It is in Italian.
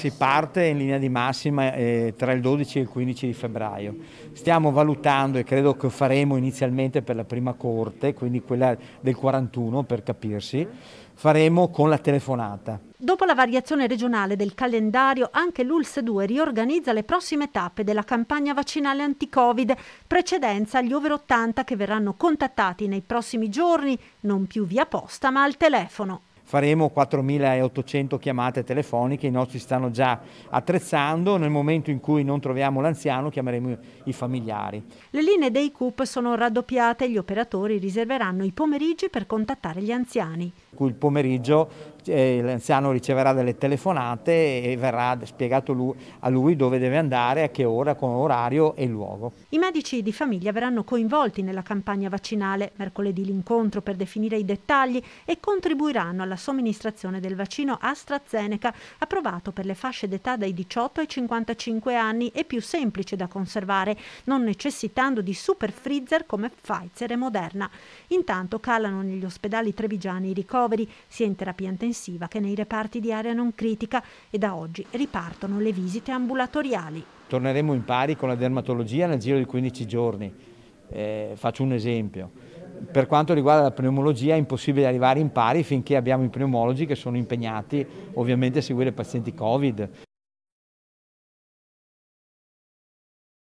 Si parte in linea di massima eh, tra il 12 e il 15 di febbraio. Stiamo valutando e credo che faremo inizialmente per la prima corte, quindi quella del 41 per capirsi, faremo con la telefonata. Dopo la variazione regionale del calendario, anche l'ULS 2 riorganizza le prossime tappe della campagna vaccinale anti-Covid, precedenza agli over 80 che verranno contattati nei prossimi giorni, non più via posta ma al telefono faremo 4.800 chiamate telefoniche, i nostri stanno già attrezzando, nel momento in cui non troviamo l'anziano chiameremo i familiari. Le linee dei CUP sono raddoppiate e gli operatori riserveranno i pomeriggi per contattare gli anziani. Il pomeriggio eh, l'anziano riceverà delle telefonate e verrà spiegato lui, a lui dove deve andare, a che ora, con orario e luogo. I medici di famiglia verranno coinvolti nella campagna vaccinale, mercoledì l'incontro per definire i dettagli e contribuiranno alla somministrazione del vaccino AstraZeneca approvato per le fasce d'età dai 18 ai 55 anni e più semplice da conservare, non necessitando di super freezer come Pfizer e Moderna. Intanto calano negli ospedali trevigiani i ricoveri sia in terapia intensiva che nei reparti di area non critica e da oggi ripartono le visite ambulatoriali. Torneremo in pari con la dermatologia nel giro di 15 giorni. Eh, faccio un esempio per quanto riguarda la pneumologia è impossibile arrivare in pari finché abbiamo i pneumologi che sono impegnati ovviamente a seguire pazienti Covid.